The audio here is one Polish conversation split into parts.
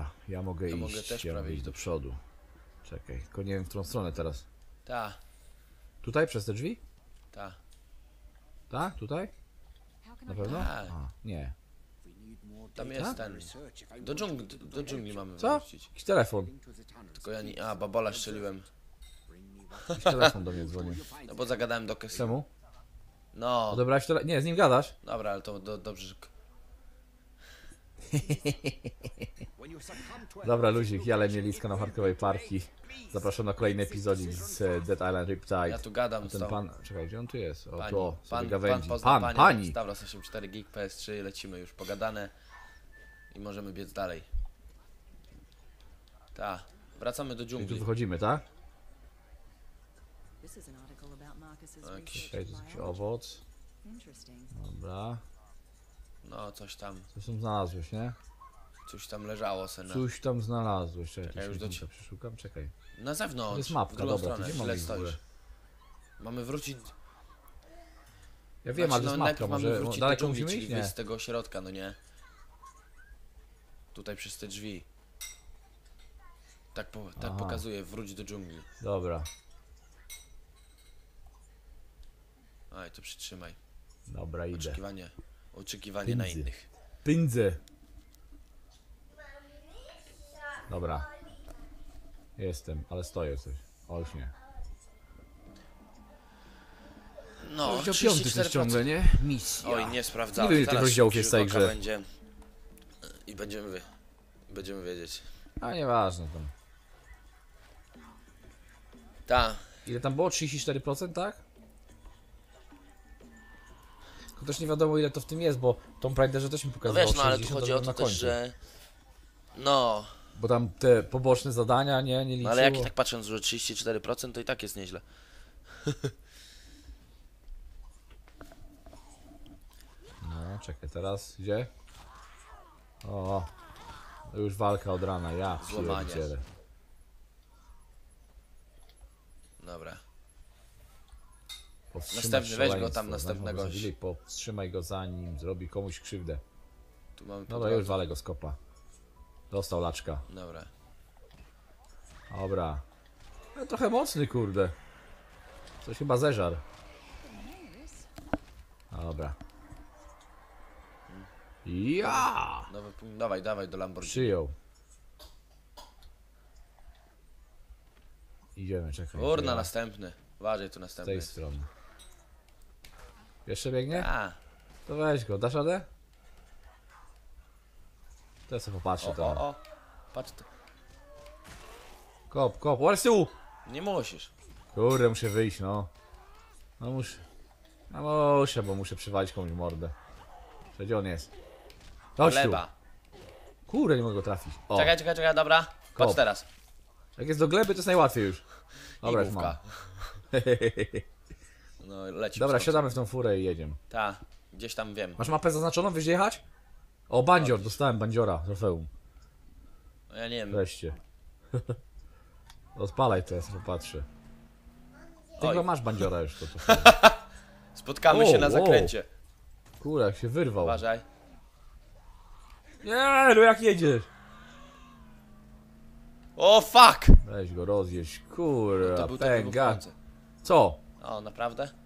Dobra, ja mogę iść. mogę też ja prawie mogę iść iść do przodu. Czekaj, tylko nie wiem w którą stronę teraz. Ta, Tutaj, przez te drzwi? ta. Tak? Tutaj? Na pewno? Tak. A, nie. Tam jest ten. Do dżungli, do dżungli mamy Co? wrócić. Jakiś telefon. Tylko ja nie... A, babola strzeliłem. Jakiś telefon do mnie dzwoni. No bo zagadałem do Kessi. Czemu? No, Odebrałeś tele... Nie, z nim gadasz? dobra, ale to do, dobrze, że... Dobra, luzik, ja mnie z kanału Hardcore'owej Parki. Zapraszam na kolejny epizodzik z e, Dead Island Riptide. Ja tu gadam z Ten tą pan... Czekaj, gdzie on tu jest? O, pani. tu, o, sobie Pan, pan, pozna Pan, panią, pani! Stavros 84 Geek PS3, lecimy już pogadane. I możemy biec dalej. Ta, wracamy do I tu dżungli. wychodzimy, tak? This is an article about Marcus's Okay. research Czekaj, in tu jest jakiś biology. owoc. Interesting. Dobra. No, coś tam, Coś tam znalazłeś, nie? coś tam leżało sena. Coś tam znalazłeś. Czekaj, Ja już do cie- przeszukam, czekaj. Na zewnątrz, To jest w mapka, drugą dobra, to stronę, gdzie mamy źle iść w ogóle? stoisz. Mamy wrócić... Ja wiem, znaczy, ale to no, jest mapka, najpierw mamy może wrócić daleko do dżungli, musimy czyli iść? wyjść Nie. z tego środka, no nie? Tutaj przez te drzwi. Tak, po, tak Aha. pokazuje, wróć do dżungli. Dobra, Aj, to przytrzymaj. dobra, idę. Oczekiwanie. Oczekiwanie na Pindzy. innych. Pindzy. Dobra. Jestem, ale stoję coś. O, już nie. No, Rozdział piąty to jest 34%. ciągle, nie? Misja. Oj, nie sprawdzałem. Nie wiem, ile tych Zaraz rozdziałów jest w tej grze. będzie. I będziemy wy... Będziemy wiedzieć. A nieważne tam. Ta, Ile tam było? 34%, tak? Tylko też nie wiadomo ile to w tym jest, bo Tomb Raiderze też mi no pokazało wiesz, no ale tu 60 chodzi o na to końcu. też, że... No, Bo tam te poboczne zadania, nie, nie no liczyło. ale jak i tak patrząc, że 34% to i tak jest nieźle. No, czekaj, teraz gdzie? O, to już walka od rana, ja Złamanie. pierdzielę. Dobra. Powstrzymać Następny, weź go szaleństwo. tam, Znasz, następnego. Powstrzymaj go zanim zrobi komuś krzywdę. Tu mamy Dobra, drodze. już walę go z kopa. Dostał laczka. Dobra. Dobra. No, trochę mocny, kurde. Coś chyba zeżar. Dobra. Ja! Nowy punkt, dawaj, dawaj do Lamborghini. Przyjął. Idziemy, czekaj. Kurna, ja następny. Uważaj tu Z następny. tej strony. Jeszcze biegnie? A, To weź go, dasz radę? To ja sobie popatrzę o, to. o, o. Patrz to. Kop, kop, ale z tyłu! Nie musisz. Kurde, muszę wyjść, no. No muszę. No muszę, bo muszę przywalić komuś mordę. Gdzie on jest? Chodź tu. Gleba. Kurde, nie mogę go trafić. O, Czekaj, czekaj, czekaj, dobra. Patrz Kop. teraz. jak jest do gleby, to jest najłatwiej już. Dobra, już mam. No, leci. Dobra, siadamy w tą furę i jedziemy. Ta, gdzieś tam wiem. Masz mapę zaznaczoną? Wiesz jechać? O, bandzior, dostałem bandziora, trofeum. No, ja nie wiem. Wreszcie. Odpalaj to, ja sobie popatrzę. Ty Oj. chyba masz bandziora już to. to. Spotkamy się na wow. zakręcie. Kurde, jak się wyrwał. Uważaj. Nie, no jak jedziesz? O, fuck! Weź go rozjeść, kurwa, To był ten pęga. Co? O, naprawdę?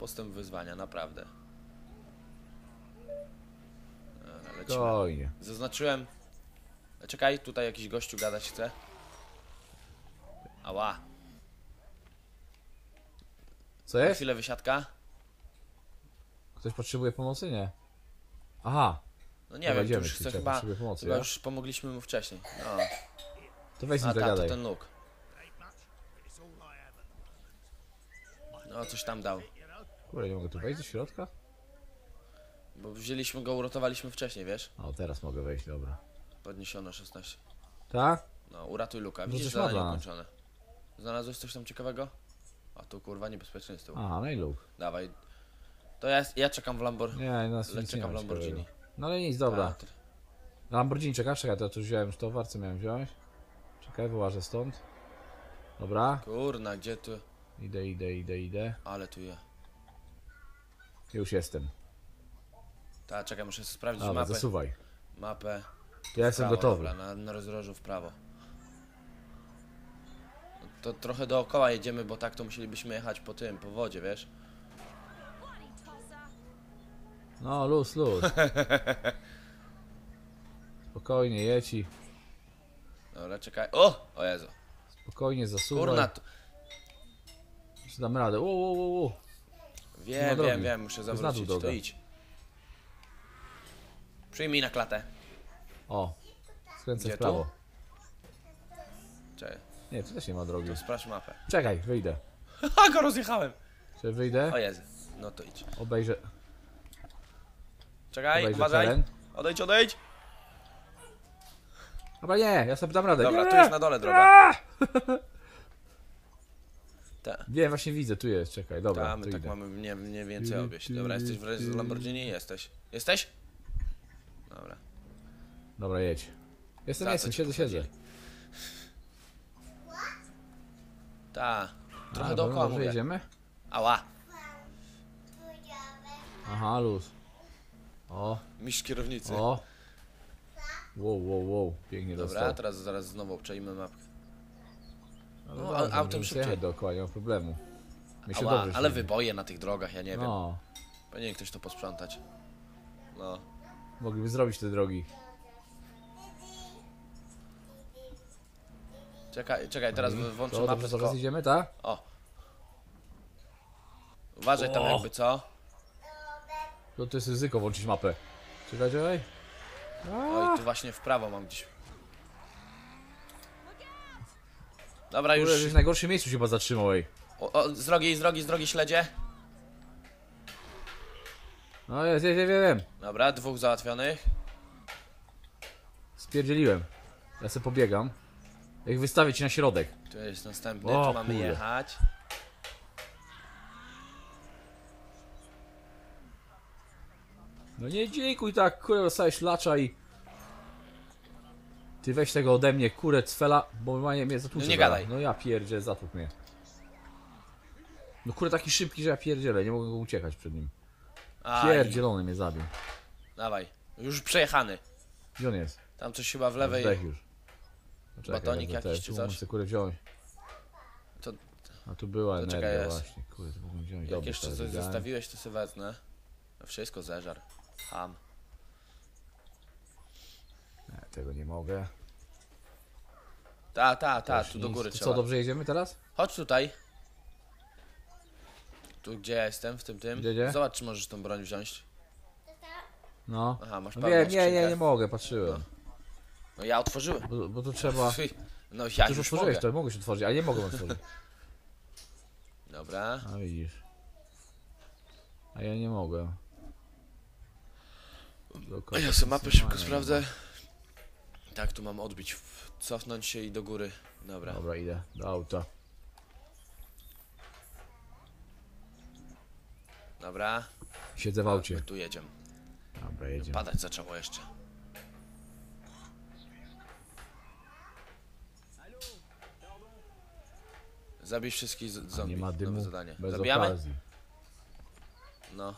Postęp wyzwania, naprawdę. E, Lecimy. Spokojnie. Zaznaczyłem. E, Czekaj, tutaj jakiś gościu gadać chce. Ała. Co Na jest? chwilę wysiadka. Ktoś potrzebuje pomocy? Nie. Aha, No nie Dobra, wiem, idziemy, już chce chyba... potrzebuję pomocy, Chyba ja? już pomogliśmy mu wcześniej. No. to weź z nim A to zagadaj. ten nóg. No, coś tam dał. Kurde, nie mogę tu wejść do środka? Bo wzięliśmy go, uratowaliśmy wcześniej, wiesz? O, teraz mogę wejść, dobra. Podniesiono 16. Tak? No, uratuj Luka. No Widzisz, coś ma zadanie dla nas. ukończone. Znalazłeś coś tam ciekawego? A tu kurwa niebezpieczny jest tył. Aha, no i luk. Dawaj. To ja, ja czekam w Lambor... Nie, nas Le- nic nie czekam ma w Lamborghini. ciekawego. No ale nic, dobra. A, to- Lamborghini czekasz? Czekaj, to tu wziąłem towar, co miałem wziąć. Czekaj, wyłażę stąd. Dobra, Kurna, gdzie tu... idę, idę, idę, idę. Ale tu je. Już jestem. Ta, czekaj, muszę sprawdzić Dobra, mapę. zasuwaj. Mapę. Ja jestem Prawo, gotowy. Dobra, na, na rozdrożu w prawo. No To trochę dookoła jedziemy, bo tak to musielibyśmy jechać po tym, po wodzie, wiesz? No, luz, luz. Spokojnie, jeci. Dobra, czekaj. O! O Jezu. Spokojnie, zasuwaj. Kurna, to... Czy dam radę? Ło, ło, ło, ło. Wiem, wiem, wiem, muszę zawrócić, to idź. Przyjmij na klatę. O. Skręcę Gdzie w prawo. Czekaj, Nie, tu też nie ma drogi. to sprawdź mapę. Czekaj, wyjdę. Ha, go rozjechałem! Czy wyjdę? O Jezu. No to idź. Obejrzę, Czekaj, obejrzę uważaj. teren. Odejdź, odejdź! Dobra, nie, ja sobie dam radę. Dobra, nie! tu jest na dole droga. Ta, Nie, właśnie widzę, tu jest, czekaj, dobra, ta, my tak idę. mamy mniej, mniej więcej obieść. Dobra, jesteś w razie z Lamborghini? Jesteś. Jesteś? Dobra. Dobra, jedź. Jestem, Ta, jestem, siedzę, siedzę. Ta. Trochę A, dookoła dobra, może mówię. jedziemy? Ała. Aha, luz. O, Mistrz kierownicy. o. Wow, wow, wow, pięknie Dobra, dostał. teraz zaraz znowu obczajmy mapkę. No, no, dobrze, autem szybciej. dookoła, nie ma problemu. My się Ała, dobrze ale siedzi. wyboje na tych drogach, ja nie wiem. No, Powinien ktoś to posprzątać. No. mogliby zrobić te drogi. Czekaj, czekaj, teraz Mhm. włączę mapę dobrze, tylko. zaraz idziemy, tak? O. Uważaj tam O. jakby co? To, to jest ryzyko włączyć mapę. Czekaj, czekaj. Oj, tu właśnie w prawo mam gdzieś. Dobra, już. w najgorszym miejscu się chyba zatrzymał, ej. O, o, z drogi, z drogi, z drogi śledzie. No jest, jest, jest, wiem. Dobra, dwóch załatwionych. Spierdzieliłem. Ja sobie pobiegam. Jak wystawię ci na środek. Tu jest następny, O, tu mamy kurde. jechać. No nie dziękuj tak, kurę, dostałeś lacza i... Ty weź tego ode mnie, kurę, cfela, bo mnie, mnie zatłucze. No nie gadaj. No ja pierdzielę, zatłuk mnie. No kurę, taki szybki, że ja pierdzielę, nie mogę go uciekać przed nim. Aj, Pierdzielony mnie zabił. dawaj. Już przejechany. Gdzie on jest? Tam coś chyba w lewej. Zdech już. No czekaj, Batonik jakiś czy coś? Kurę wziąć. To A tu była To energia czekaj, właśnie. Kurde, to wziąć. jak Dobra, jeszcze coś zostawiłeś, to sobie wezmę. No Wszystko zeżar. Ham. Nie, tego nie mogę. Ta, ta, ta, tu do góry trzeba. Co, dobrze jedziemy teraz? Chodź tutaj. Tu gdzie ja jestem, w tym tym. Gdzie, gdzie? Zobacz, czy możesz tą broń wziąć. No. Aha, masz no pełną nie, nie, skrzynkę. nie mogę, patrzyłem. No ja otworzyłem. Bo, bo to trzeba... Fy, No ja Ty już już otworzyłeś mogę. to, mogę się otworzyć, ale nie mogę otworzyć. Dobra. A widzisz. A ja nie mogę. A ja sobie mapę szybko sprawdzę. Tak, tu mam odbić. Cofnąć się i do góry. Dobra. Dobra, idę do auta. Dobra. Siedzę w My aucie. tu jedziemy. Dobra, jedziemy. Padać zaczęło jeszcze. Zabij wszystkich z- A zombie. nie ma dymu, Nowe zadanie. bez Zabijamy? okazji. No.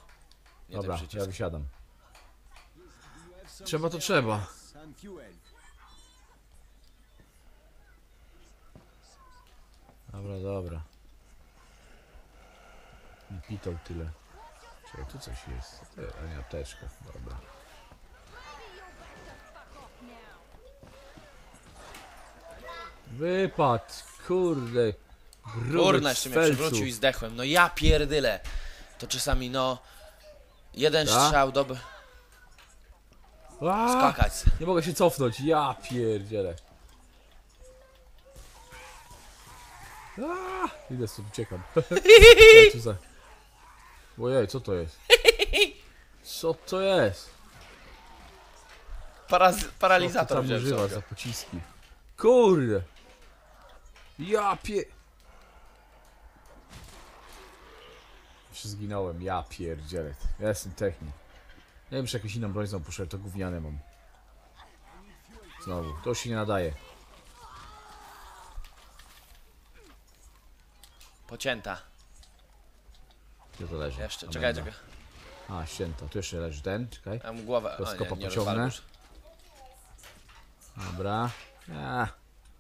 Nie Dobra, ten ja wysiadam. Trzeba to trzeba. Fuel. Dobra, dobra. Nie pitał tyle. Czekaj, tu coś jest. A nie, apteczka. Dobra. Wypad, kurde. Kurna, jeszcze mnie przewrócił i zdechłem. No ja pierdyle. To czasami no... Jeden Ta? strzał doby... A, Skakać. Nie mogę się cofnąć, ja pierdzielę. A, Idę stąd, uciekam. Ej, co za... Ojej, co to jest? Co to jest? Paraz... Co ty Paralizator tam wziąłem używasz sobie. za pociski? Kurde! Ja pie... Już zginąłem, ja pierdzielę. Ja jestem technik. Nie wiem, czy jakąś inną broń znowu poszedłem, to gówniane mam. Znowu, to już się nie nadaje. Pocięta. Gdzie to leży? Jeszcze, czekaj, dobra. czekaj. A, święta, tu jeszcze leży ten, czekaj. Ja mam głowę. Nie pociągnę. rozwalę już. Dobra. A,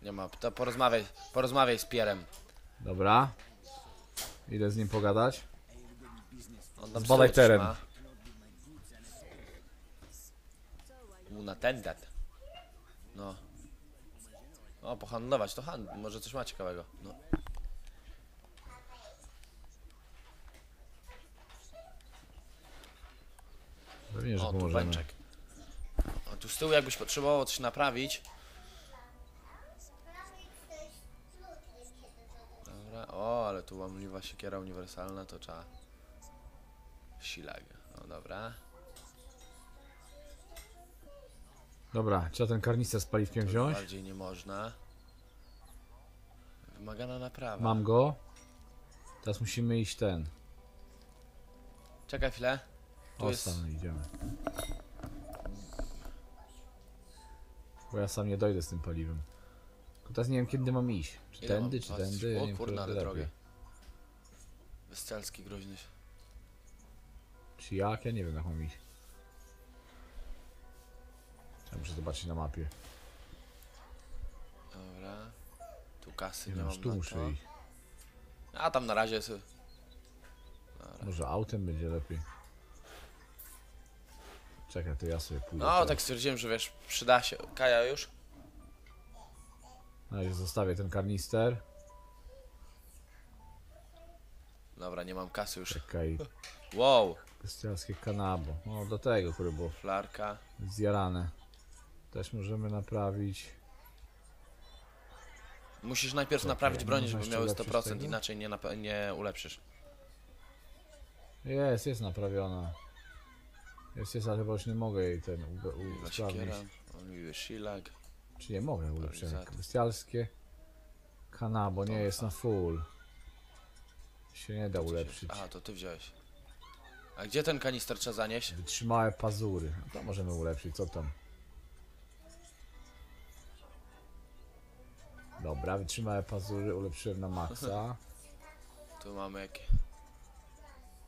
Nie ma, to porozmawiaj, porozmawiaj z Pierem. dobra. Idę z nim pogadać. On tam Zbadaj z tyłu coś teren. ma. Unattended. No. O, pohandlować, to hand, może coś ma ciekawego. No. Pewnie, że O, tu pomożemy. pęczek. O, tu z tyłu jakbyś potrzebował coś naprawić. Dobra, o, ale tu łamliwa siekiera uniwersalna, to trzeba... Silag. No dobra. Dobra, trzeba ten karnister z paliwkiem wziąć. Bardziej nie można. Wymagana naprawa. Mam go. Teraz musimy iść ten. Czekaj chwilę. Tu jest... Ostan idziemy. Bo ja sam nie dojdę z tym paliwem. Tylko teraz nie wiem kiedy mam iść. Czy Ile tędy, mam czy patrzeć? tędy? Ja O nie wiem, ale drogie. lepiej. Bestialski groźny. Czy jak? Ja nie wiem jak mam iść. Ja muszę zobaczyć na mapie. Dobra. Tu kasy Nie nie, wiem, mam tu na muszę to. iść. A tam na razie jest... Może autem będzie lepiej. Czekaj, to ja sobie pójdę. No, teraz. tak stwierdziłem, że wiesz, przyda się. Kaja już? Na razie zostawię ten karnister. Dobra, nie mam kasy już. Czekaj, Wow, bestialskie kanabo. No do tego, które było flarka. zjarane. Też możemy naprawić. Musisz najpierw Czekaj, naprawić broń, można żeby jeszcze miały ulepszyć 100%, tego? inaczej nie, nap- nie ulepszysz. Jest, jest naprawiona. Jest, jest, ale chyba już nie mogę jej ten u- usprawnić. miły shilag. Czy nie mogę ulepszyć? Organizator. Bestialskie kanabo nie jest na full. Się nie da ulepszyć. Aha, to ty wziąłeś. A gdzie ten kanister trzeba zanieść? Wytrzymałe pazury. No To możemy ulepszyć, co tam? Dobra, wytrzymałe pazury ulepszyłem na maksa. Tu mamy jakie.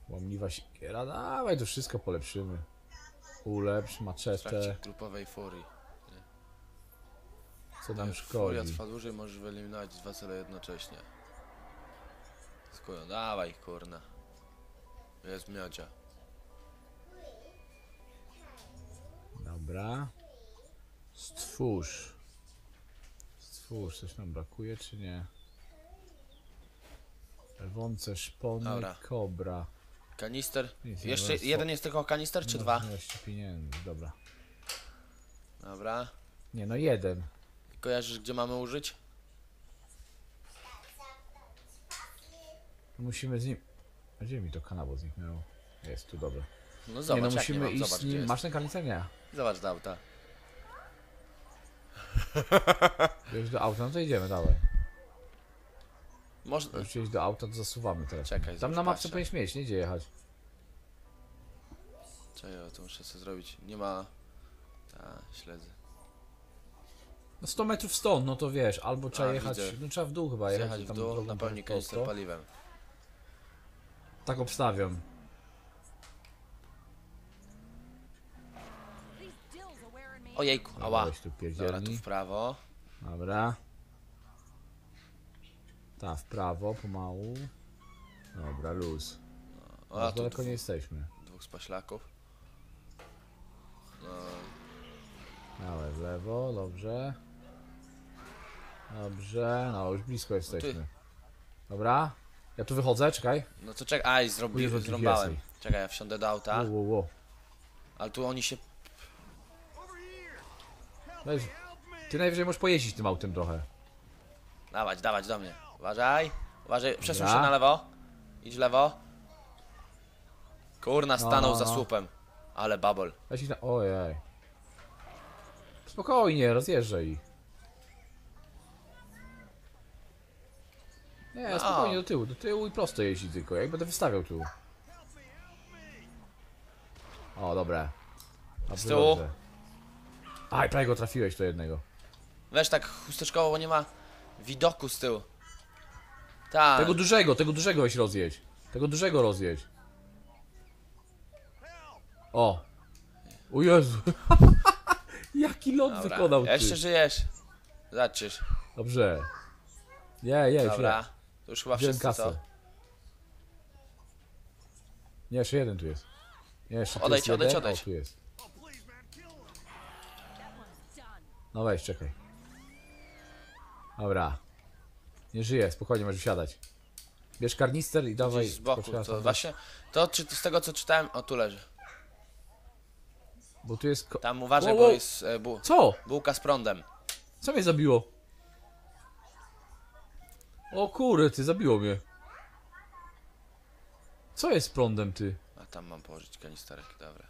Łamliwa siekiera, dawaj to wszystko polepszymy. Ulepsz, W trakcie maczetę, grupowej furii. co nam Furia szkodzi. trwa dłużej, możesz wyeliminować dwa cele jednocześnie. Skują, dawaj kurna. Jest miodzia. Dobra. Stwórz. Stwórz, coś nam brakuje czy nie? Rwące szpony, Dobra. kobra. Kanister. Nic nie Jeszcze jeden jest tylko kanister, czy dwa? Możliwości pieniędzy, dobra. Dobra. Nie no jeden. Kojarzysz, gdzie mamy użyć? Musimy z nim... Gdzie mi to kanabo zniknęło? Jest tu, dobra. No nie zobacz, no jak musimy nie mam. iść Zobacz, z gdzie nim... jest. Masz ten karnicę? Nie. Zobacz do auta. Już do auta, no to idziemy, dawaj. Można... Już iść do auta, to zasuwamy teraz. Czekaj, Tam na mapce patrzę. powinieneś mieć, nie gdzie jechać. Czekaj, o, to muszę sobie zrobić. Nie ma... Ta, śledzę. No 100 metrów stąd, no to wiesz, albo trzeba A, jechać, widzę. no trzeba w dół chyba jechać. Zjechać w tam dół, drogą napełnić prosto. kanister paliwem. Tak obstawiam. Ojejku, ała. Weź tu Dobra, tu pierdzielni. w prawo. Dobra. Ta, w prawo, pomału. Dobra, luz. A a tu daleko dwóch, nie jesteśmy. dwóch spaślaków. No, Dawaj, w lewo, dobrze. Dobrze, no już blisko jesteśmy. Dobra. Ja tu wychodzę, czekaj. no to czekaj, aj, Ujesz zrobi, od nich zrąbałem. więcej. Czekaj, ja wsiądę do auta. Wo, wo, wo. Ale tu oni się... Weź. Ty najwyżej możesz pojeździć tym autem trochę. Dawać, dawać do mnie. Uważaj. Uważaj, przesuń Dobra. się na lewo. Idź w lewo. Kurna, stanął no, za no. słupem. Ale babol. Ich na... Ojej. Spokojnie, rozjeżdżaj. Nie, No. spokojnie do tyłu, do tyłu i prosto jeździ tylko, jak będę wystawiał tu. O, dobra. Dobrze, Z tyłu. dobrze. Aj, prawie go trafiłeś to jednego. Weź tak chusteczkowo, bo nie ma widoku z tyłu. Tak. Tego dużego, tego dużego weź rozjedź. Tego dużego rozjedź. O. O Jezu. Jaki lot Dobra, wykonał ty. jeszcze żyjesz. Zaczysz. Dobrze. Nie, nie, już Dobra. To już chyba Wziąłem wszyscy, co? kasę. Nie, jeszcze jeden tu jest. Nie, jeszcze tu Odejdź, jest odejdź, jeden. odejdź. O, tu jest. No weź, czekaj. Dobra. Nie żyje, spokojnie, możesz wsiadać. Bierz karnister i dawaj. Gdzieś z boku, to tam- właśnie... To czy, z tego co czytałem... O, tu leży. Bo tu jest. Ko- Tam uważaj, Wow, bo wow. jest e, bu Co? bułka z prądem. Co mnie zabiło? O kurde, ty zabiło mnie. Co jest z prądem, ty? A tam mam położyć kanisterek, dobra.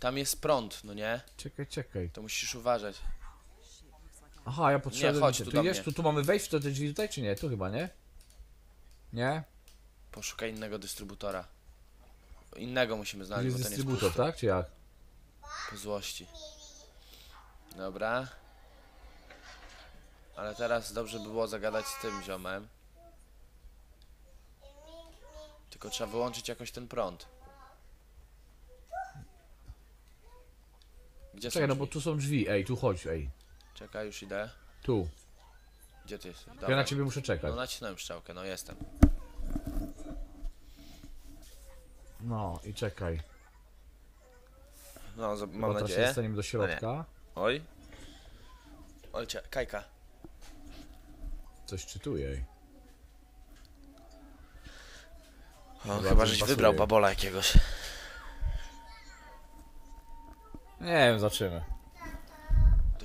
Tam jest prąd, no nie? Czekaj, czekaj. To musisz uważać. Aha, ja potrzebuję. chodź tu, do jest, mnie. tu, tu mamy wejść w te drzwi tutaj, czy nie? Tu chyba, nie? Nie? Poszukaj innego dystrybutora. Innego musimy Tu znaleźć, jest bo ten jest dystrybutor, pusty. tak? Czy jak? Po złości. Dobra. Ale teraz dobrze by było zagadać z tym ziomem. Tylko trzeba wyłączyć jakoś ten prąd. Gdzie Czekaj, są no bo drzwi? tu są drzwi. Ej, tu chodź, ej. Czekaj, już idę. Tu. Gdzie ty jesteś? Ja na ciebie muszę czekać. No nacisnąłem strzałkę, no jestem. No i czekaj. No, Bo mam teraz się nadzieję. dostaniemy do środka. Oj. Olcia, Kajka. Coś czytuję, ej. No, Dobra, chyba żeś pasuje. wybrał babola jakiegoś. Nie wiem, zobaczymy.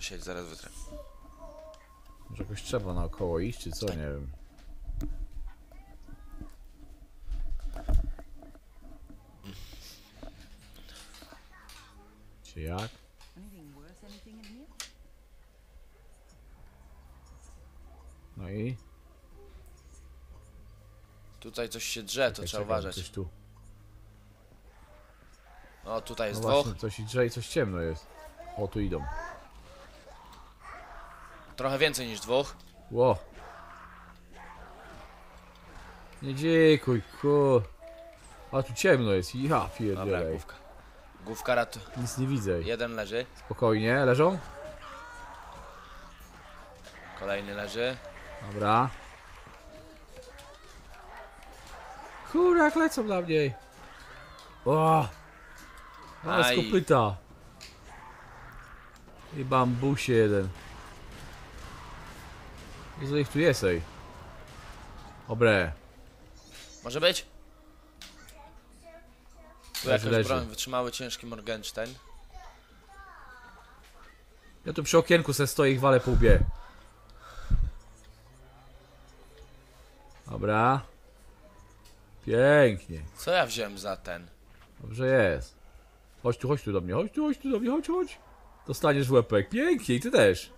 Tu siedź, zaraz wytrę. Może jakoś trzeba naokoło iść, czy co? Nie wiem. Czy jak? No i? Tutaj coś się drze, to Czekaj, trzeba uważać. Coś tu. O, tutaj jest No dwóch. właśnie, coś i drze i coś ciemno jest. O, tu idą. Trochę więcej niż dwóch. Ło. Nie dziekuj, ku. A tu ciemno jest, ja Dobra, pierdolę. główka. Główka rat... Nic nie widzę. Jeden leży, Spokojnie, leżą? kolejny leży. Dobra. Kurwa, jak lecą na mnie. O! Ale Aj. z kopyta. I bambusie jeden. Jezu, ich tu jest, ej. Dobre. Może być? Tu Leży, jakąś leży. broń, wytrzymały ciężki Morgenstein. Ja tu przy okienku se stoję i walę po łbie. Dobra. Pięknie. Co ja wziąłem za ten? Dobrze jest. Chodź tu, chodź tu do mnie, chodź tu, chodź tu do mnie, chodź, chodź. Dostaniesz w łepek. Pięknie i ty też.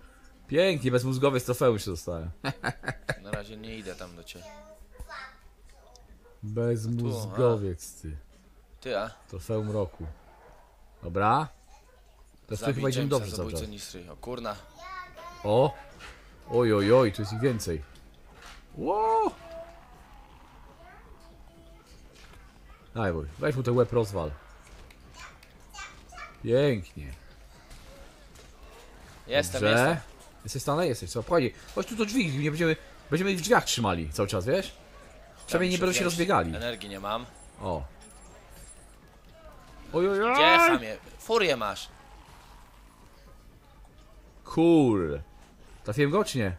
Pięknie, bezmózgowy z trofeum się dostałem. Na razie nie idę tam do ciebie. Bezmózgowiec ty. Ty, a? Trofeum roku. Dobra. To tu chyba idziemy dobrze cały zabójcę czas. Nistry. O kurna. O! Oj, oj, oj, tu jest ich więcej. Ło! Daj, wuj, weź mu ten łeb rozwal. Pięknie. Jestem, Dobrze. jestem. Jesteś stale? Jesteś, co? Chodź, chodź tu do drzwi, nie będziemy, będziemy ich w drzwiach trzymali cały czas, wiesz? Przynajmniej nie będą się rozbiegali. Energii nie mam. O. Oj, oj, oj! Gdzie chamie? Furię masz. Cool. Trafiłem go, czy nie?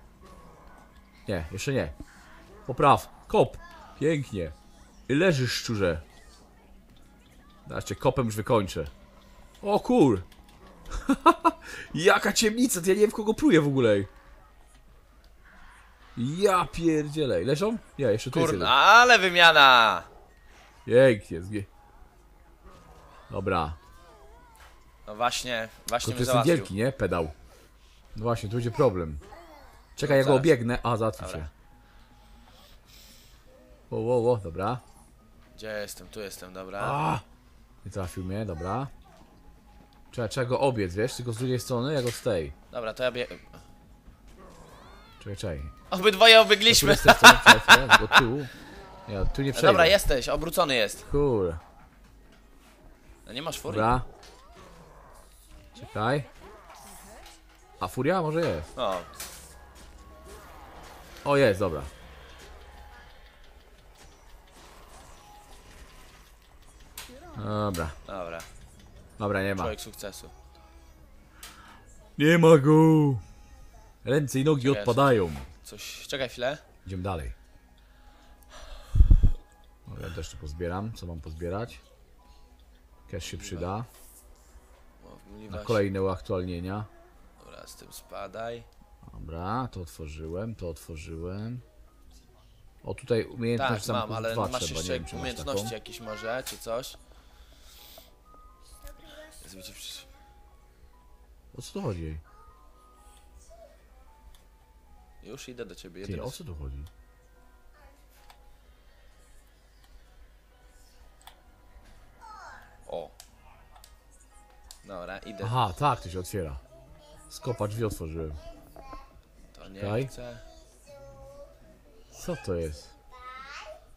Nie, jeszcze nie. Popraw. Kop. Pięknie. I leżysz, szczurze. Znaczy, kopem już wykończę. O kur. Jaka ciemnica, to ja nie wiem w kogo pluję w ogóle. Ja pierdzielej. Leżą? Nie, jeszcze tu Kurna, ale wymiana! Pięknie, zgie. Dobra. No właśnie, właśnie Tylko to jest ten załatwił. wielki, nie? Pedał. No właśnie, tu będzie problem. Czekaj, ja go zaraz. obiegnę. A, załatwił Dobra. się. Wo, wo, wo, dobra. Gdzie jestem? Tu jestem, dobra. A! Nie trafił mnie, dobra. Trzeba, trzeba go obiec, wiesz? Tylko z drugiej strony, ja go z tej. Dobra, to ja bie... Czekaj, czekaj. Obydwoje obiegliśmy. czekaj, bo tu... Ja tu nie przejdę. Dobra, jesteś, obrócony jest. Kur. A nie masz furii? Dobra. Czekaj. A furia? Może jest. O, O, jest, dobra. Dobra. dobra. Dobra, nie ma. Człowiek sukcesu. Nie ma go! Ręce i nogi odpadają. Coś... Czekaj chwilę. Idziemy dalej. Dobra, też tu pozbieram. Co mam pozbierać? Cash się przyda. O, Na kolejne uaktualnienia. Dobra, z tym spadaj. Dobra, to otworzyłem, to otworzyłem. O, tutaj umiejętność Tak, mam, zamków ale dwa masz trzeba, jeszcze nie wiem, czy masz umiejętności jakieś może, czy coś? Jezu, wiecie, przecież- O co tu chodzi? Już idę do ciebie. Ty, o co tu chodzi? O. Dobra, idę. Aha, tak, to się otwiera. Skopa drzwi otworzyłem. To nie czekaj. chcę. Co to jest?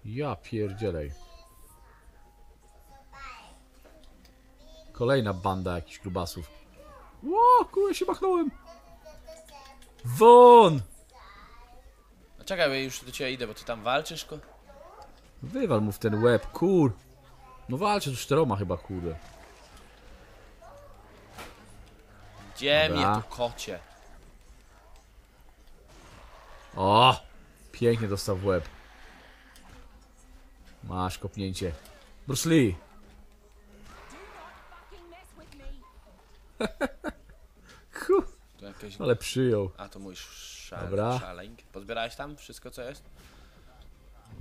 Ja pierdzielej. Kolejna banda jakichś grubasów. Ło, kurwa się machnąłem. Won! Czekaj, bo ja już do ciebie idę, bo ty tam walczysz, ko? Wywal mu w ten łeb, kur. No walczy tu z czteroma chyba, kurde. Gdzie Dobra. mnie tu kocie? O! Pięknie dostał w łeb. Masz kopnięcie. Bruce Lee. Ku, Tu jakieś... ale przyjął. A, to mój szal... Dobra. szaleńk. Pozbierałeś tam wszystko, co jest?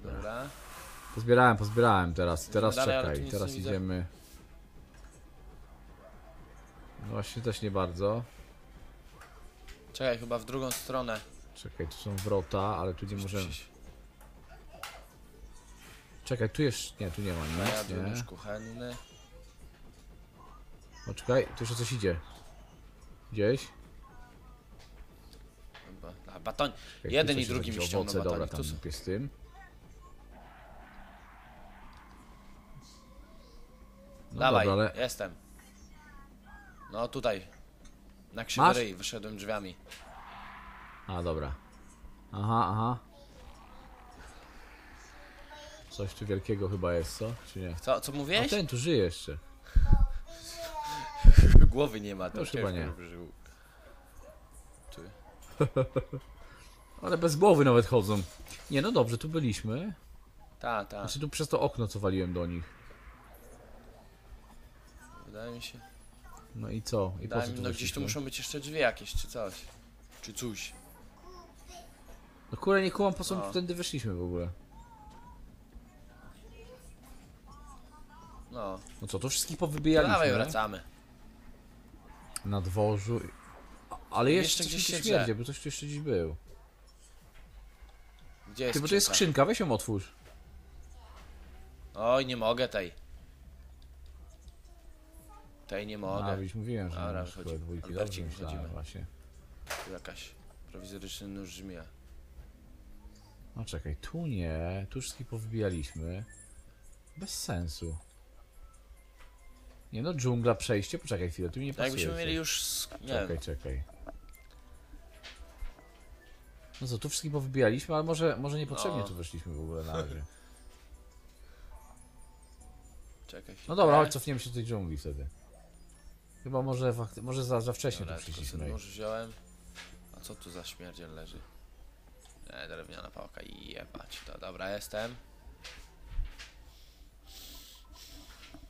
Dobra. Pozbierałem, pozbierałem teraz. Teraz dalej, ale tu czekaj. nic Teraz nie widzę. idziemy. No właśnie też nie bardzo. Czekaj, chyba w drugą stronę. Czekaj, tu są wrota, ale tu nie możemy. Czekaj, tu jeszcze. Nie, tu nie ma Ja nic, nie. nóż kuchenny. O, czekaj, tu jeszcze coś idzie. Gdzieś? A. Czekaj, Jeden tu i coś drugi mi ściągnął owoce, dobra, batonik. tam Tu są- jest z tym. No Dawaj, dobra, ale jestem. No tutaj. Na krzywy ryj, wyszedłem drzwiami. A, dobra. Aha, aha. Coś tu wielkiego chyba jest, co? Czy nie? Co, co A mówiłeś? ten tu żyje jeszcze. Głowy nie ma, to Już chyba nie. Żył. Ale bez głowy nawet chodzą. Nie, no dobrze, tu byliśmy. Ta, ta. Znaczy tu przez to okno, co waliłem do nich. Wydaje mi się. No i co? I po co mi, tu no gdzieś tu muszą być jeszcze drzwi jakieś, czy coś. Czy coś. No kurde, nie kumam, po co No. tędy wyszliśmy w ogóle. No. No co, to wszystkich Dawaj, powybijaliśmy wracamy. na dworzu. A- Ale jeszcze, Jeszcze gdzieś się śmierdzi, bo coś tu jeszcze gdzieś był. Gdzie jest Ty, bo to jest skrzynka? weź ją otwórz. Oj, nie mogę tej. Tej nie A, mogę. już mówiłem, że Dobra, wychodzi. dwójki. Albercik, Dobrze myślałem wychodzimy. właśnie. Tu jakaś prowizoryczny nóż żmija. No czekaj, tu nie, tu wszystkich powybijaliśmy. Bez sensu. Nie no, dżungla, przejście, poczekaj chwilę, tu mi nie No pasuje. jakbyśmy coś. mieli już... Nie Czekaj, czekaj. No co, tu wszystkich powybijaliśmy, ale może, może niepotrzebnie No. tu weszliśmy w ogóle na razie. Czekaj No dobra, chodź cofniemy się do tej dżungli wtedy. Chyba może, fakty, może za, za wcześnie Dobra, tu tylko przyszliśmy. nóż wziąłem. A co tu za śmierdziel leży? Nie, drewniana pałka i jebać. To dobra, jestem.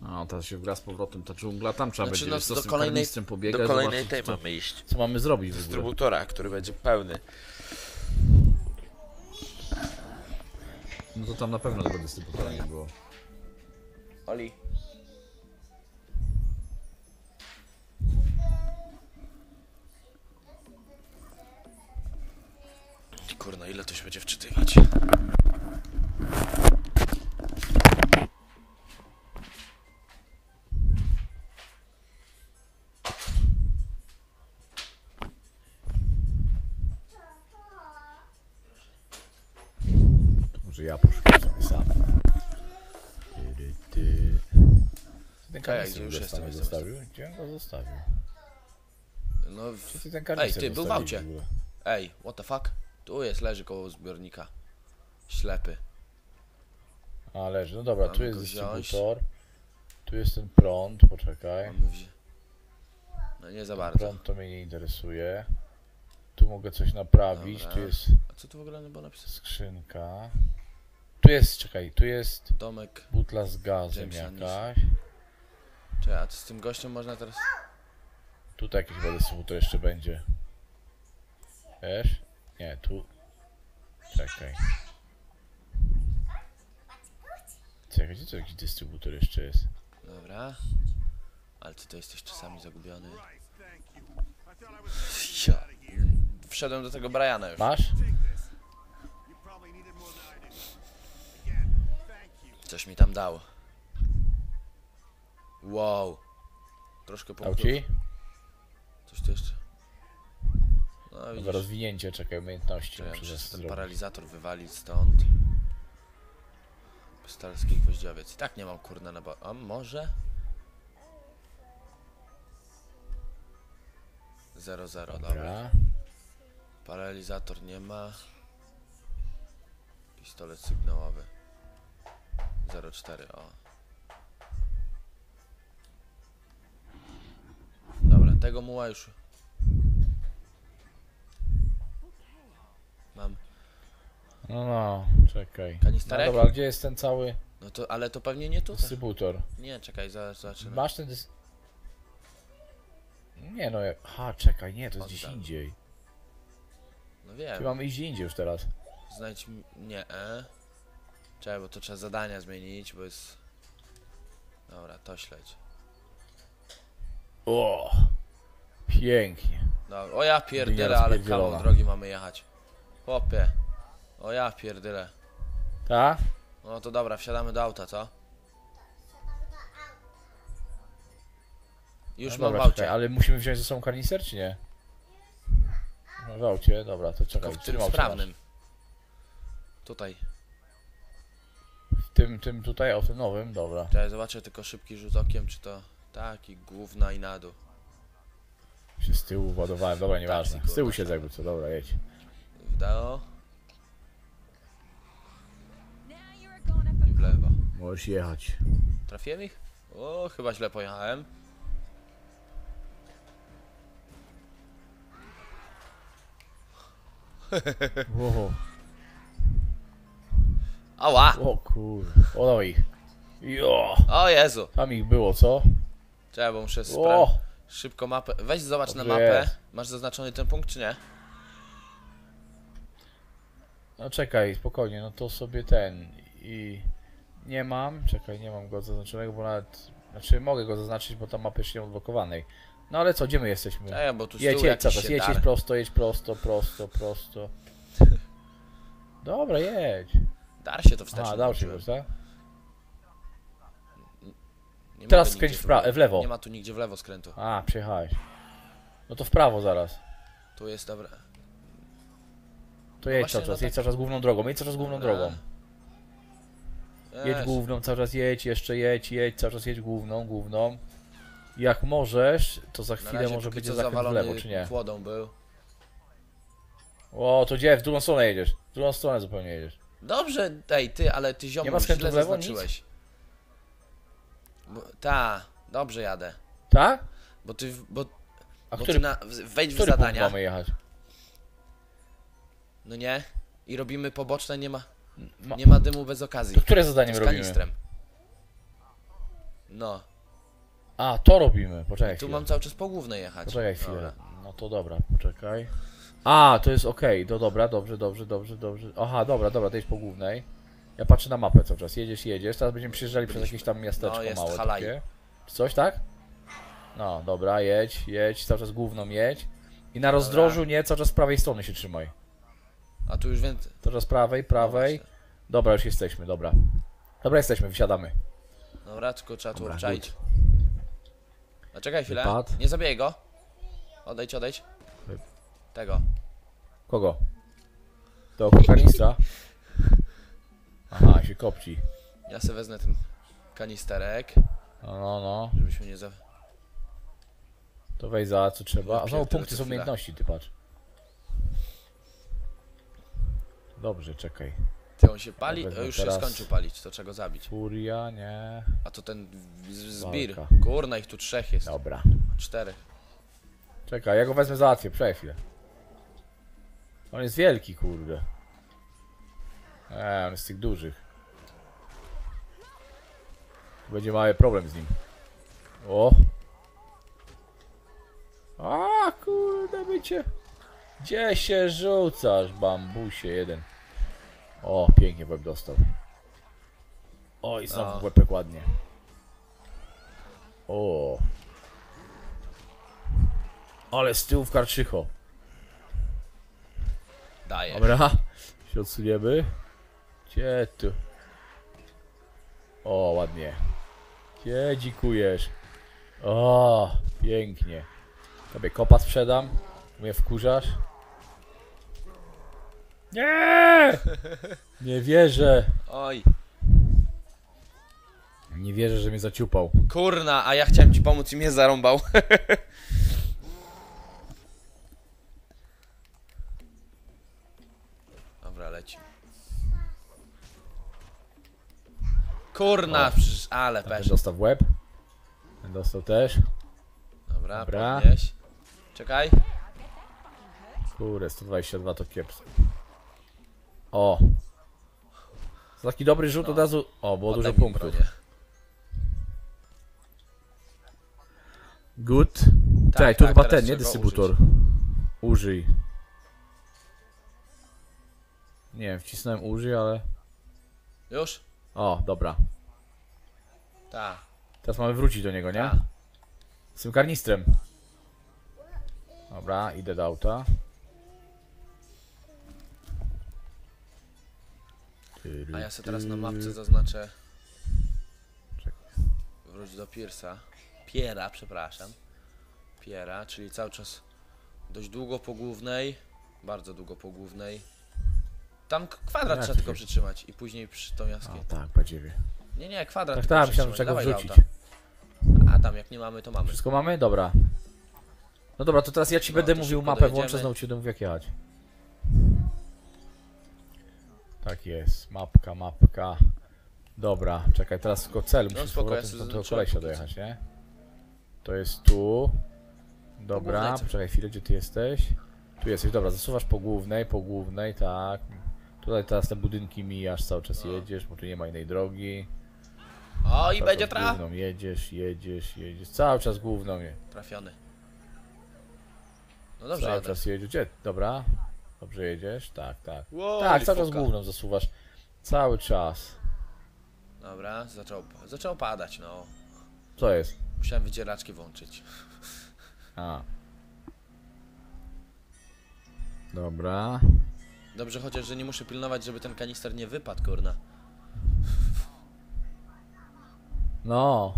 No, teraz się gra z powrotem ta dżungla, tam trzeba Znaczy, będzie no, z do tym kolejnej- pobiegać, Do kolejnej zobaczyć, tej co, mamy iść. co mamy zrobić w ogóle. Dystrybutora, który będzie pełny. No to tam na pewno tego dystrybutora nie było. Oli. Kurna, ile to się będzie wczytywać? Gdzie już jestem, jestem, zostawił? Gdzie on go zostawił? No, w... Ty ten kanister ty, był w aucie. w ej, what the fuck? Tu jest, leży koło zbiornika. Ślepy. A, leży. No dobra, tu jest dystrybutor. Tu jest ten prąd, poczekaj. No nie za bardzo. Prąd to mnie nie interesuje. Tu mogę coś naprawić, Dobra. tu jest A co tu w ogóle było napisane? skrzynka. Tu jest, czekaj, tu jest Domek. butla z gazem James jakaś. Czekaj, a co z tym gościem można teraz... Tutaj jakiś chyba dystrybutor jeszcze będzie. Wiesz? Nie, tu. Czekaj. Czekaj, gdzie tu jakiś dystrybutor jeszcze jest? Dobra. Ale ty to jesteś czasami zagubiony. Ja. Wszedłem do tego Briana już. Masz? Coś mi tam dał. Wow. Troszkę Dał punktów. ci? Coś tu jeszcze. No Chyba widzisz. rozwinięcie, czekaj, umiejętności Czekaj, muszę muszę ten zrobić. paralizator wywalić stąd. Pystalski gwoździowiec. I tak nie mam kurna na ba... A może? 0 0 dobra. Dobra. Paralizator nie ma. Pistolet sygnałowy. 04 o. tego muła już. Mam No, no, czekaj. kanisterek? No dobra, gdzie jest ten cały No to, ale to pewnie nie tutaj. dystrybutor? Nie, czekaj, zaraz. Masz ten dys... Nie no, jak... Aha, czekaj, nie, to jest gdzieś Oddam. indziej. No Ty wiem, mamy iść indziej już teraz. znajdź mi... nie, e. Czekaj, bo to trzeba zadania zmienić, bo jest... Dobra, to śledź. O! Pięknie. Dobra, o ja Linia ale kawał drogi mamy jechać. Chłopie. O ja pierdyle. Ta? No to dobra, wsiadamy do auta, co? Już no mam dobra, w aucie. czekaj, ale musimy wziąć ze sobą kanister, czy nie? No w aucie, dobra, to Tylko czekaj, w w tym którym sprawnym. Tutaj. W tym, tym tutaj, o tym nowym, dobra. Czekaj, zobaczę tylko szybki rzut okiem, czy to... Tak, i gówna i na dół. Się z tyłu ładowałem, dobra, nieważne. Taksi, Z tyłu siedzę jakby co, dobra, jedź. W Now you're a going up i w lewo. Możesz jechać. Trafiłem ich? O, chyba źle pojechałem. Wow. Ała! O kur... O, dawaj ich. Jo! O Jezu! Tam ich było, co? Czekaj, bo muszę O! Szybko mapę. Weź zobacz na Dobrze mapę. jest. Masz zaznaczony ten punkt, czy nie? No czekaj, spokojnie, no to sobie ten i... Nie mam, czekaj, nie mam go zaznaczonego, bo nawet... Znaczy mogę go zaznaczyć, bo ta mapa jeszcze nie odblokowanej. No ale co, gdzie my jesteśmy? Ej, bo tu z Jedź, tyłu jedź, jakiś się jedź, dar. jedź prosto, jedź prosto, prosto, prosto. Dobra, jedź. Dar się to wstecz. Aha, dał się już, tak? Nie Teraz skręć w pra- w lewo. Nie ma tu nigdzie w lewo skrętu. A, przejechałeś. No to w prawo zaraz. Tu jest dobra. To jedź właśnie, cały no czas, tak. jedź cały czas główną drogą, jedź cały czas główną Dobra. drogą. Jedź główną, cały czas jedź, jeszcze jedź, jedź, cały czas jedź główną, główną. Jak możesz, to za na chwilę razie może póki będzie co zakręt w zawalony lewo, czy nie? Chłodą był. O, to gdzie? W drugą stronę jedziesz. W drugą stronę zupełnie jedziesz. Dobrze, ej ty, ale ty Nie ziomu ma skrętu źle w lewo, zaznaczyłeś. Bo, ta, dobrze jadę. Tak? Bo ty, bo, A bo który, ty na, wejdź w który punkt zadania, mamy jechać? no nie? I robimy poboczne, nie ma, Ma... nie ma dymu bez okazji. To które zadanie Z my robimy? kanistrem. No, A, to robimy. Poczekaj tu chwilę. mam cały czas po głównej jechać. Poczekaj chwilę. Dobra. No to dobra, poczekaj. A, to jest okej, to dobra, dobrze, dobrze, dobrze, dobrze. Aha, dobra, dobra, to jest po głównej. Ja patrzę na mapę cały czas, jedziesz, jedziesz, teraz będziemy przyjeżdżali przez jakieś tam miasteczko No, jest małe Halaj. takie. Czy coś, tak? No, dobra, jedź, jedź, cały czas główną jedź. I na rozdrożu nie, cały czas z prawej strony się trzymaj. A tu już więcej. Cały czas prawej, prawej. No właśnie. Dobra, już jesteśmy, dobra. Dobra, jesteśmy, wysiadamy. Dobra, tylko trzeba tu Dobra, obczaić. A czekaj chwilę. Wypadł. Nie zabijaj go. Odejdź, odejdź. Tego. Kogo? To kanistra? Aha, się kopci. Ja sobie wezmę ten kanisterek. No, no, no. Żebyśmy nie za... To weź za co trzeba. A znowu Pierdolę, punkty co są chwila. umiejętności, ty patrz. Dobrze, czekaj. Ty, on się pali? Wezmę O, już teraz- się skończył palić, to trzeba go zabić. Furia, nie. A to ten z- zbir. Walka. Kurna, ich tu trzech jest. Dobra. Czterech. Czekaj, ja go wezmę załatwię, przejdę chwilę. On jest wielki, kurde. Eee, on jest z tych dużych. Będzie mały problem z nim. O! A kurde bycie. Gdzie się rzucasz, bambusie jeden? O, pięknie w łeb dostał. Oj, znowu No. łeb ładnie. O. Ale z tyłu w karczycho. Daję. Dobra, się odsuniemy. Gdzie tu? O, ładnie. Gdzie dzikujesz? O, pięknie. Tobie kopa sprzedam. Mnie wkurzasz. Nie! Nie wierzę. Oj. Nie wierzę, że mnie zaciupał. Kurna, a ja chciałem ci pomóc i mnie zarąbał. Dobra, leci. Kurna, przecież, ale Ten pesz. dostał w łeb. Ten dostał też. Dobra, Dobra. podnieś. Czekaj. Kurde, 122 to kiepsko. O! Za taki dobry rzut No. od razu. O, było dużo Oddaj mi punktów. bronię. Good. Tak, Czekaj, tu tak, chyba teraz ten, nie? trzeba Dystrybutor. Użyj. Nie wiem, wcisnąłem użyj, ale... Już? O, dobra. Tak. Teraz mamy wrócić do niego, nie? Ta. Z tym karnistrem. Dobra, idę do auta. A ja sobie teraz na mapce zaznaczę. Czekaj. Wróć do Piersa. Piera, przepraszam. Piera, czyli cały czas dość długo po głównej. Bardzo długo po głównej. Tam kwadrat Jak trzeba tylko przytrzymać i później przy tą O, jaskinię. tak, badziewie. Nie, nie, kwadrat Tak, tylko tak, myślałem, przytrzymać. Dawaj wrzucić. auta. A tam jak nie mamy, to mamy. Wszystko mamy? Dobra. No dobra, to teraz ja ci No, będę to mówił szybko mapę, dojedziemy. włączę, znowu ci będę mówił jak jechać. Tak jest, mapka, mapka. Dobra, czekaj, teraz tylko cel, musisz No, z spoko, ja powrotem sobie do tego zaznaczyłem kolesia póki co. dojechać, nie? To jest tu. Dobra, głównej co? poczekaj chwilę, gdzie ty jesteś? Tu jesteś, dobra, zasuwasz po głównej, po głównej, tak. Tutaj teraz te budynki mijasz, cały czas jedziesz, bo tu nie ma innej drogi. O, i Cały będzie czas tra! Główną jedziesz, jedziesz, jedziesz, cały czas główną je. Trafiony. No dobrze, Cały jadę. czas jedziesz, gdzie? Dobra. Dobrze jedziesz, tak, tak. Wow, tak, cały czas główną zasuwasz. Cały czas. Dobra, zaczął, zaczął padać, no. Co jest? Musiałem wycieraczki włączyć. A. Dobra. Dobrze chociaż, że nie muszę pilnować, żeby ten kanister nie wypadł, kurna. No.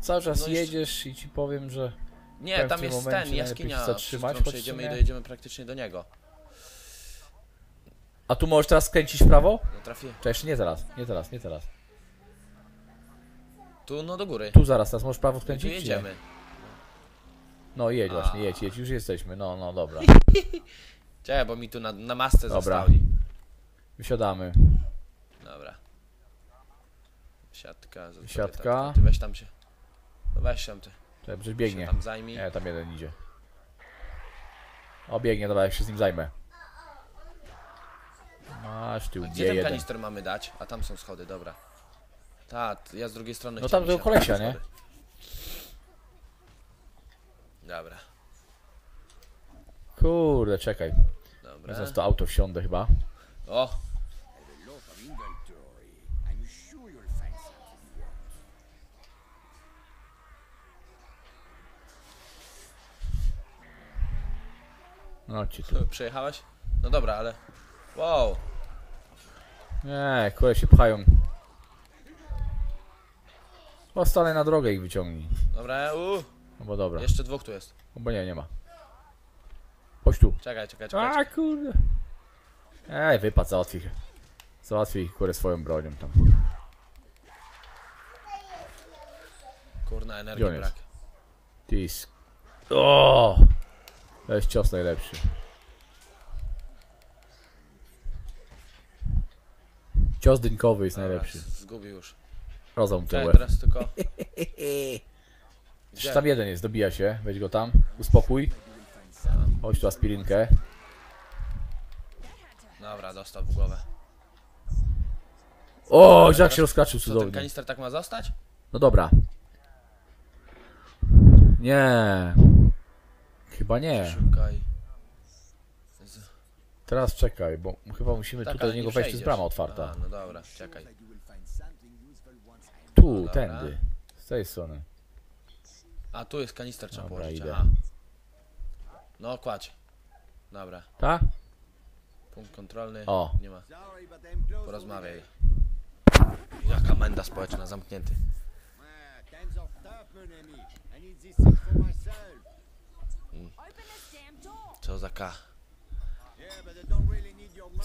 Cały czas No jedziesz i ci powiem, że... Nie, Powiem, w tam tym jest momencie ten, najlepiej jaskinia, się przez zatrzymać, którą choć w przejdziemy sumie- i dojedziemy praktycznie do niego. A tu możesz teraz skręcić w prawo? No trafię. Jeszcze nie teraz, nie teraz, nie teraz. Tu, no do góry. Tu zaraz, teraz możesz prawo I tu skręcić? czy nie? jedziemy. No jedź właśnie, jedź, jedź, już jesteśmy, no, no dobra. Czekaj, bo mi tu na, na masce Dobra. zostali. Wysiadamy. Dobra. Siatka. zostawię Siatka. Tak, ty weź tam się. No weź tam ty. Czekaj, przecież Się biegnie. tam zajmij. Nie, tam jeden idzie. O, biegnie, dobra, ja się z nim zajmę. Masz, ty A ubije gdzie ten jeden. kanister mamy dać? A tam są schody, dobra. Tak, ja z drugiej strony No chciałem tam do się- kolesia, nie? schody. Dobra, Kurde, czekaj. Dobra. Zaraz to auto wsiądę chyba. O! No ci tu. Przejechałeś? No dobra, ale... Wow! Nie, kole się pchają. O, stanę na drogę ich wyciągnij. Dobra, u, No bo dobra. Jeszcze dwóch tu jest. No bo nie, nie ma. Chodź tu. Czekaj, czekaj, czekaj. A kurde. Ej, wypad, załatwi. Załatwi ich kurde swoją bronią tam. Kurna, energii Gdzie on brak. jest? Tis. O! To jest cios najlepszy. Cios dynkowy jest Dobra, najlepszy. Zgubił już. Rozum Czekaj, tyłek. teraz tylko... Jeszcze tam jeden jest, dobija się. Weź go tam. Uspokój. Chodź tu aspirinkę. Dobra, dostał w głowę. O, jak się rozkraczył Co, ten cudownie. kanister tak ma zostać? No dobra. Nie. Chyba nie. Szukaj. Z... Teraz czekaj, bo chyba musimy Tak, tutaj ale do niego nie wejść, jest przejdziesz. brama otwarta. A, no dobra, czekaj. Tu, Dobra. tędy. Z tej strony. A, tu jest kanister, trzeba Dobra, położyć. idę. Aha. No, kładź. Dobra, Ta? punkt kontrolny. O. Nie ma. Porozmawiaj. Jaka menda społeczna, zamknięty. Door. Co za K.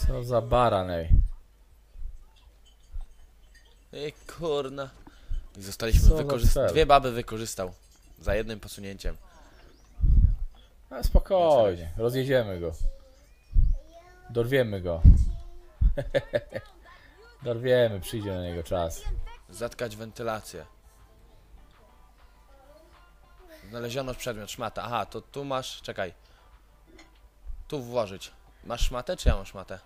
Co za baran, ej. Ej, kurna. I zostaliśmy Co za wykorzystani. cel? Dwie baby wykorzystał. Za jednym posunięciem. A spokojnie, rozjedziemy go. Dorwiemy go. Dorwiemy, przyjdzie na niego czas. Zatkać wentylację. Znaleziono przedmiot, szmata. Aha, to tu masz, czekaj. Tu włożyć. Masz szmatę, czy ja mam szmatę?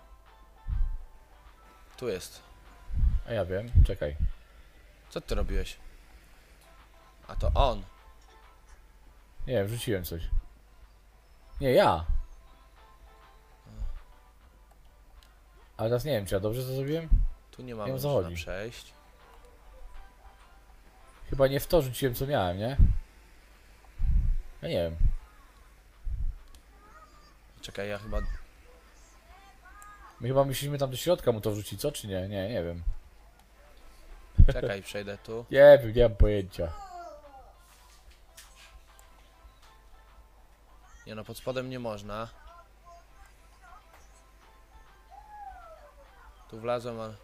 Tu jest. A ja wiem, czekaj. Co ty robiłeś? A to on. Nie wiem, wrzuciłem coś. Nie, ja. Ale teraz nie wiem, czy ja dobrze to zrobiłem? Tu nie mamy wiem, o co można chodzi. przejść. Chyba nie w to rzuciłem, co miałem, nie? Ja nie wiem. Czekaj, ja chyba... My chyba myślimy tam do środka mu to wrzucić, co? Czy nie? Nie, nie wiem. Czekaj, przejdę tu. Nie wiem, nie mam pojęcia. Nie no, pod spodem nie można. Tu wlazłem, ale...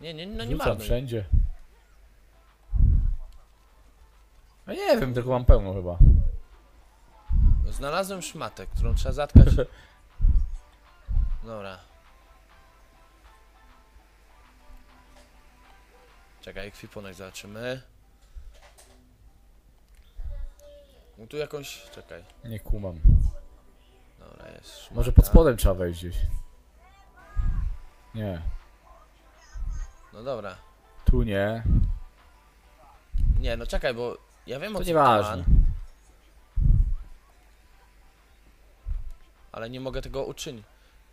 Nie, nie, no nie Rzucam marnuj. wszędzie. A nie wiem, tylko mam pełno chyba. Znalazłem szmatę, którą trzeba zatkać. Dobra. Czekaj, ekwipunek zobaczymy. No tu jakąś... Czekaj. Nie kumam. Dobra, jest szmata. Może pod spodem trzeba wejść gdzieś. Nie. No dobra. Tu nie. Nie, no czekaj, bo ja wiem o To co nieważne. mam, ale nie mogę tego uczynić.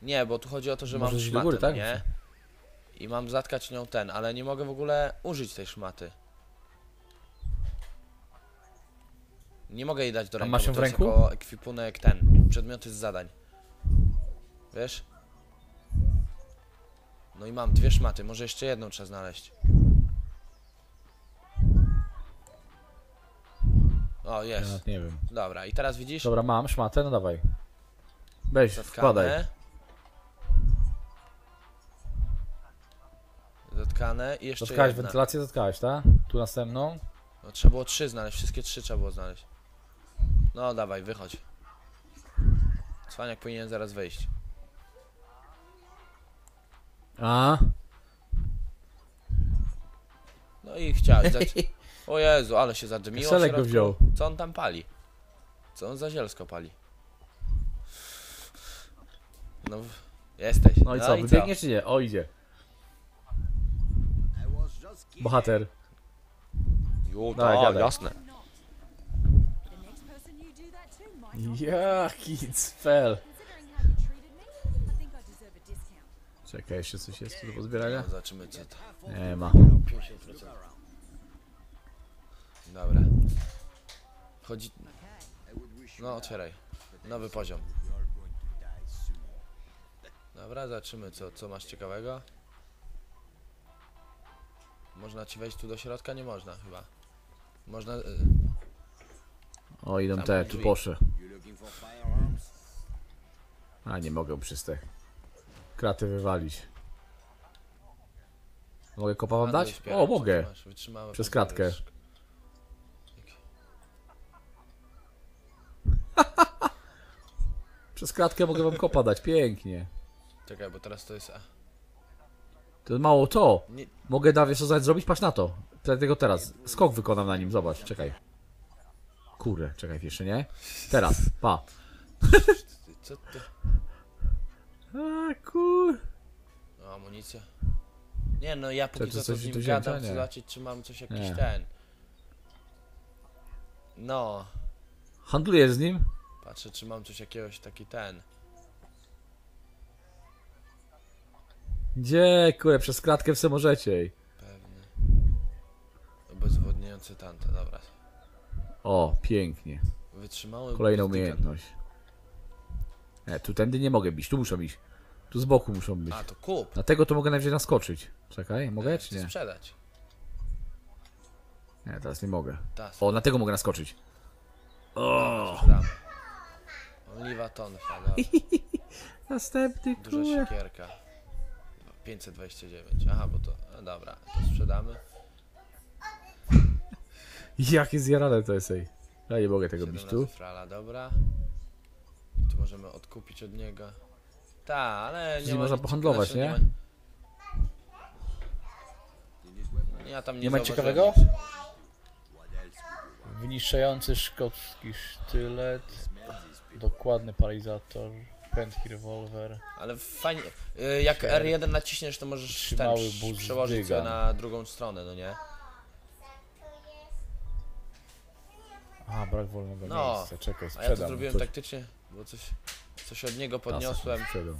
Nie, bo tu chodzi o to, że Możesz mam iść do szmatę, góry, tak? nie? I mam zatkać nią ten, ale nie mogę w ogóle użyć tej szmaty. Nie mogę jej dać do ręki, masz bo ją to w jest ręku? jako ekwipunek ten, przedmioty z zadań. Wiesz? No i mam dwie szmaty, może jeszcze jedną trzeba znaleźć. O, Ja jest. nawet nie wiem. Dobra, i teraz widzisz? Dobra, mam szmatę, no dawaj. Weź, wkładaj. Zatkane. Zatkane i jeszcze Zatkałeś jedna. wentylację, zatkałeś, tak? Tu następną. No, trzeba było trzy znaleźć, wszystkie trzy trzeba było znaleźć. No dawaj, wychodź. Cwaniak powinien zaraz wyjść. A? No i chciałeś. Zac... O Jezu, ale się zadymiło w Selek go wziął. Co on tam pali? Co on za zielsko pali? No, jesteś. No i co, wybiegnie czy nie? O, idzie. Bohater. Jo, Dawaj, tak, gadaj. jasne. The next person you do that to might not. Jaki cfel. Considering how you treated me, I think I deserve a discount. Czekaj, jeszcze coś jest tu do pozbierania? No, zobaczymy co to. Nie ma. 50%. Dobra. Chodzi... No, otwieraj. Nowy poziom. Dobra, zobaczymy co, co masz ciekawego. Można ci wejść tu do środka? Nie można chyba. Można... Y, O, idą te, drzwi. tu firearms? A, nie mogę przez te kraty wywalić. Mogę kopa wam dać? O, mogę. Przez kratkę. Przez kratkę mogę wam kopa dać, pięknie. Czekaj, bo teraz to jest A. To mało to. Mogę Dawie co zrobić, patrz na to. Tego teraz. Skok wykonam na nim, zobacz, czekaj. Kurde, czekaj jeszcze nie. Teraz, pa. co ty? A kur... No, amunicja. Nie no, ja póki to co to z nim wzięcia? gadam, chcę Nie. zobaczyć czy mam coś jakiś Nie. ten. No, Handluję z nim? patrzę czy mam coś jakiegoś taki ten. Gdzie, kurde, przez kratkę w możecie. Pewnie. Obezwodniający tanta, dobra. O, pięknie. Wytrzymały Kolejna umiejętność. Nie, tu tędy nie mogę bić, tu muszą iść. Tu z boku muszą być. A, to kup. Na tego to mogę najwyżej naskoczyć. Czekaj, mogę czy Chcę nie? sprzedać. Nie, teraz nie mogę. Tas. O, na tego mogę naskoczyć. O, Sprzedamy. Oliwa tonfa, dobra. następny Duża kurde. siekierka. 529. Aha, bo to. No dobra, to sprzedamy. Jakie zjarane to jest, ej. Ja nie mogę tego bić 17 tu. frala, dobra. Tu możemy odkupić od niego. Ta, ale nie Czyli ma można nic- pohandlować, znaczy, nie? ma- Ja tam nie, Nie ma zauważyłem ciekawego? nic. Wyniszczający szkocki sztylet. Dokładny paralizator. Prędki rewolwer. Ale fajnie. y, Jak R1 naciśniesz, to możesz ten, Trzymały przełożyć się na drugą stronę, no nie? Aha, brak wolnego No, miejsca. Czekaj, A ja to zrobiłem coś- taktycznie, bo coś, coś od niego podniosłem. sprzedam.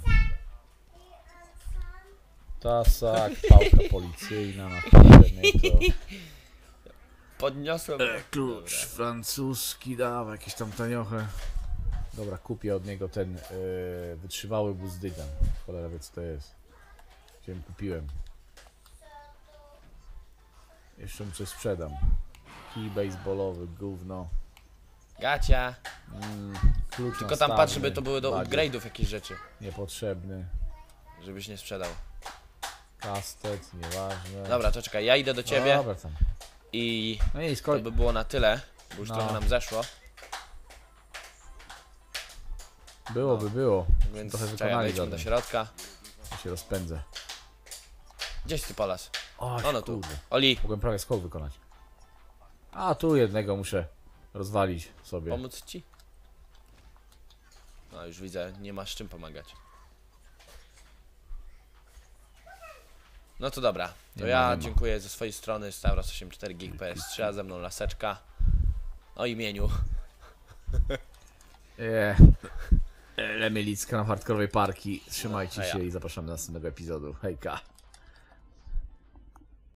Tasak, pałka policyjna na pewno to. Podniosłem. Klucz francuski, dawaj, jakieś tam tanioche. Dobra, kupię od niego ten yy, wytrzymały buzdygan. Cholera wie co to jest. Gdzie kupiłem. Jeszcze mu coś sprzedam. Kij baseballowy, gówno. Gacia. Klucz Tylko tam patrz, żeby to były do bagiet upgrade'ów jakieś rzeczy. Niepotrzebny. Żebyś nie sprzedał. Kastet, nieważne. Dobra, to czekaj, ja idę do ciebie Dobra, tam. i No i to by było na tyle, bo już No. trochę nam zeszło, Byłoby, było. więc Trochę wykonali do środka. Ja się rozpędzę. Gdzieś ty polas? O, O no tu. Oli, Mogłem prawie skok wykonać. A tu jednego muszę rozwalić sobie. pomóc ci? No już widzę, nie masz czym pomagać. No to dobra, to Nie ma, ja nie ma. dziękuję ze swojej strony Stavros 84 Geek PS3, a ze mną Laseczka o imieniu. Eee. Lemielicka na hardkorowej parki. Trzymajcie No, się i zapraszamy do następnego epizodu. Hejka.